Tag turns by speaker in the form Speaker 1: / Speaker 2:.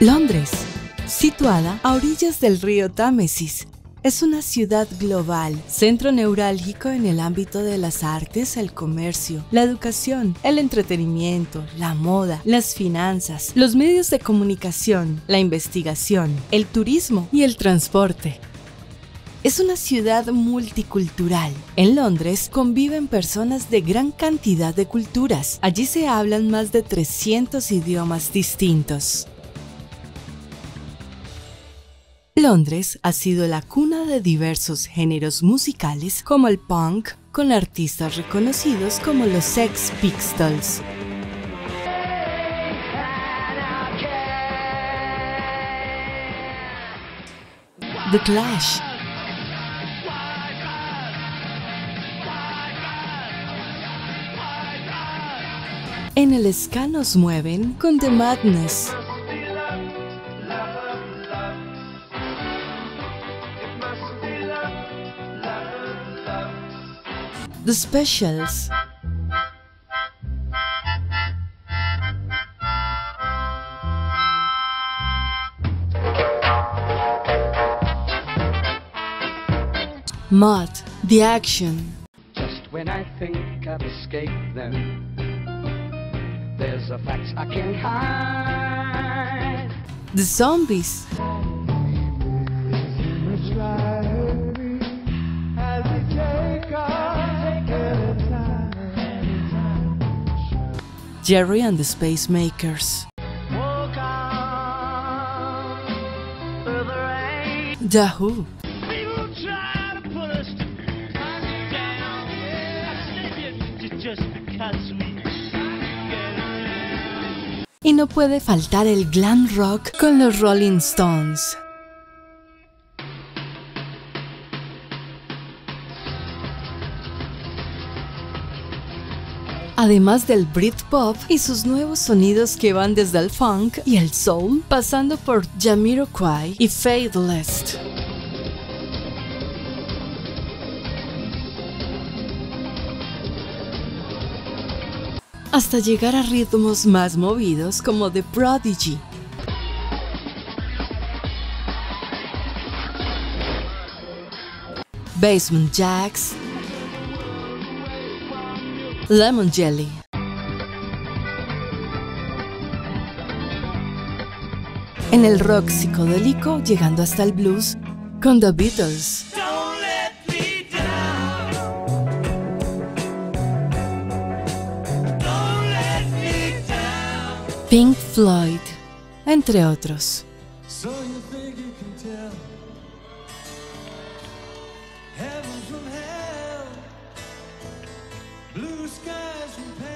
Speaker 1: Londres, situada a orillas del río Támesis, es una ciudad global, centro neurálgico en el ámbito de las artes, el comercio, la educación, el entretenimiento, la moda, las finanzas, los medios de comunicación, la investigación, el turismo y el transporte. Es una ciudad multicultural. En Londres conviven personas de gran cantidad de culturas. Allí se hablan más de 300 idiomas distintos. Londres ha sido la cuna de diversos géneros musicales como el punk, con artistas reconocidos como los Sex Pistols. The Clash. En el ska nos mueven con The Madness. The Specials. Mud, The Action.
Speaker 2: Just when I think I've escaped them, there's a fact I can't hide.
Speaker 1: The Zombies. Jerry and the Spacemakers. The Who. Y no puede faltar el glam rock con los Rolling Stones. Además del Britpop y sus nuevos sonidos que van desde el funk y el soul, pasando por Jamiroquai y Faithless. hasta llegar a ritmos más movidos como The Prodigy. Basement Jacks, Lemon Jelly. En el rock psicodélico llegando hasta el blues con The Beatles. Pink Floyd, entre otros.
Speaker 3: So you think you can tell blue skies